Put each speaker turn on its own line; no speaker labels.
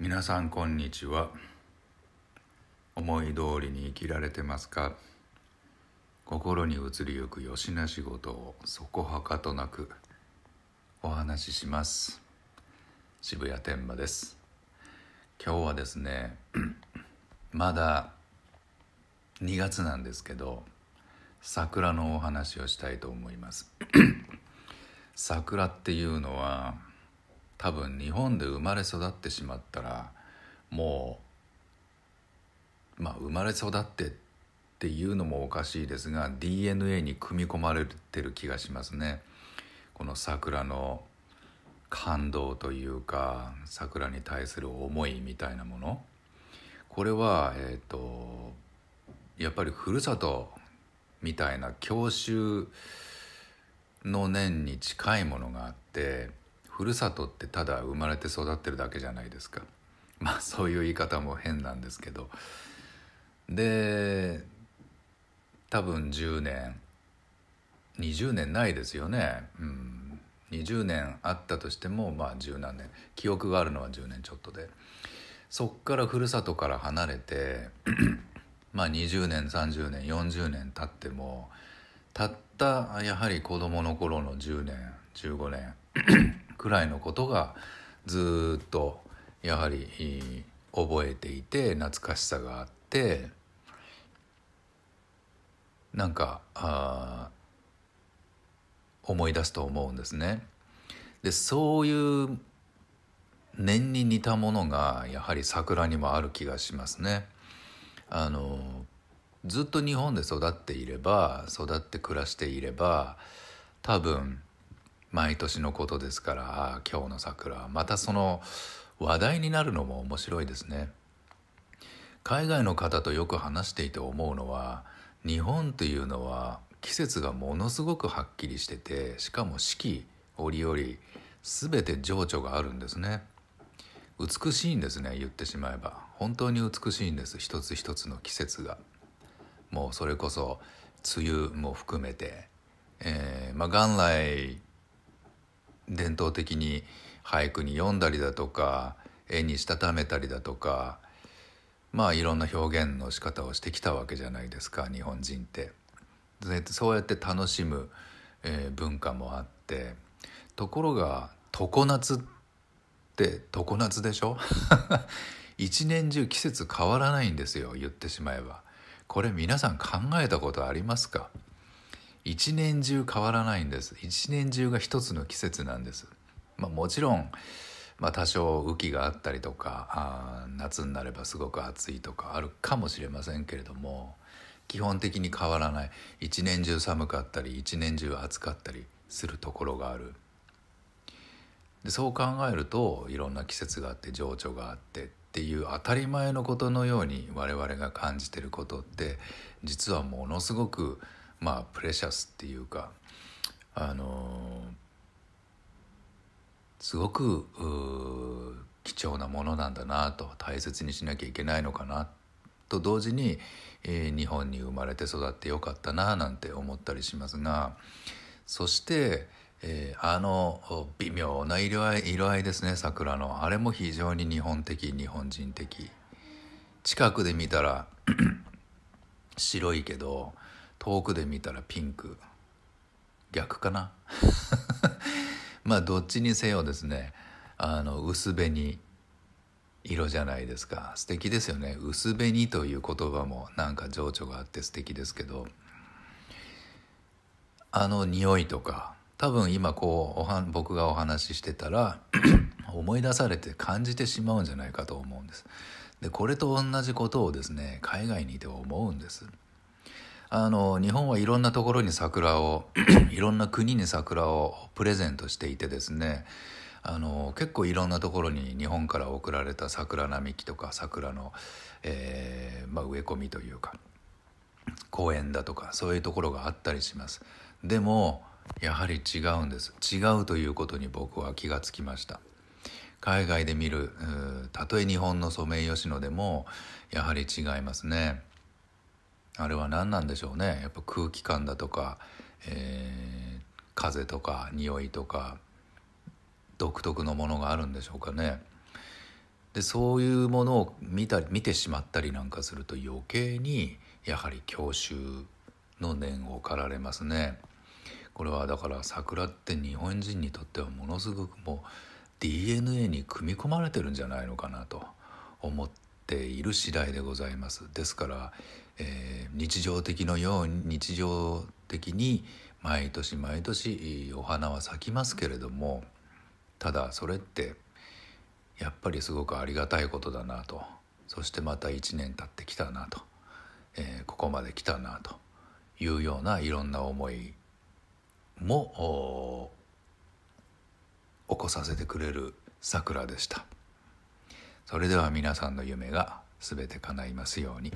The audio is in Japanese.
皆さんこんにちは。思い通りに生きられてますか？心に移りゆくよしな仕事をそこはかとなくお話しします。渋谷天満です。今日はですね まだ2月なんですけど桜のお話をしたいと思います。桜っていうのは多分日本で生まれ育ってしまったらもうまあ生まれ育ってっていうのもおかしいですが DNA に組み込まれてる気がしますね。この桜の感動というか桜に対する思いみたいなもの。これはえっ、ー、とやっぱりふるさとみたいな郷愁の念に近いものがあってふるさとってただ生まれて育ってるだけじゃないですか。まあそういう言い方も変なんですけど。で多分10年20年ないですよね、うん、20年あったとしてもまあ十何年。記憶があるのは10年ちょっとで。そっからふるさとから離れて まあ20年30年40年経ってもたったやはり子どもの頃の10年15年くらいのことがずっとやはり覚えていて懐かしさがあってなんかあ思い出すと思うんですね。でそういう念に似たものがやはり桜にもある気がしますね。あのずっと日本で育っていれば育って暮らしていれば多分毎年のことですからあ今日の桜またその話題になるのも面白いですね。海外の方とよく話していて思うのは日本というのは季節がものすごくはっきりしててしかも四季折々全て情緒があるんですね。美しいんですね言ってしまえば。本当に美しいんです一つ一つの季節が。もうそれこそ梅雨も含めて、えー、まあ元来伝統的に俳句に読んだりだとか絵にしたためたりだとかまあいろんな表現の仕方をしてきたわけじゃないですか日本人って。そうやって楽しむ、えー、文化もあってところが常夏って常夏でしょ？一年中季節変わらないんですよ言ってしまえば。これ皆さん考えたことありますか？一年中変わらないんです。一年中が一つの季節なんです、まあ、もちろん、まあ、多少雨季があったりとかあ夏になればすごく暑いとかあるかもしれませんけれども基本的に変わらない。一年中寒かったり一年中暑かったりするところがある。でそう考えるといろんな季節があって情緒があってっていう当たり前のことのように我々が感じてることって実はものすごくまあプレシャスっていうかあのすごく貴重なものなんだなと大切にしなきゃいけないのかなと同時に、えー、日本に生まれて育ってよかったななんて思ったりしますがそして、えー、あの微妙な色合い色合いですね桜の。あれも非常に日本的日本人的。近くで見たら 白いけど遠くで見たらピンク。逆かな？まあどっちにせよですね。あの薄紅色じゃないですか。素敵ですよね。薄紅という言葉もなんか情緒があって素敵ですけど。あの匂いとか多分今こうおは僕がお話ししてたら 思い出されて感じてしまうんじゃないかと思うんです。でこれと同じことをですね海外にいて思うんです。あの日本はいろんなところに桜を いろんな国に桜をプレゼントしていてですねあの結構いろんなところに日本から送られた桜並木とか桜の、えー、まあ、植え込みというか公園だとかそういうところがあったりします。でもやはり違うんです。違うということに僕は気がつきました。海外で見るたとえ日本のソメイヨシノでもやはり違いますね。あれは何なんでしょうねやっぱ空気感だとか、えー、風とか匂いとか独特のものがあるんでしょうかね。でそういうものを見た見てしまったりなんかすると余計にやはり郷愁の念を駆られますね。これはだから桜って日本人にとってはものすごくもう DNA に組み込まれてるんじゃないのかなと思ってている次第でございます。ですから、えー、日常的のように日常的に毎年毎年お花は咲きますけれどもただそれってやっぱりすごくありがたいことだなと。そしてまた1年経ってきたなと、えー、ここまで来たなと。いうようないろんな思いも起こさせてくれる桜でした。それでは皆さんの夢が全て叶いますように。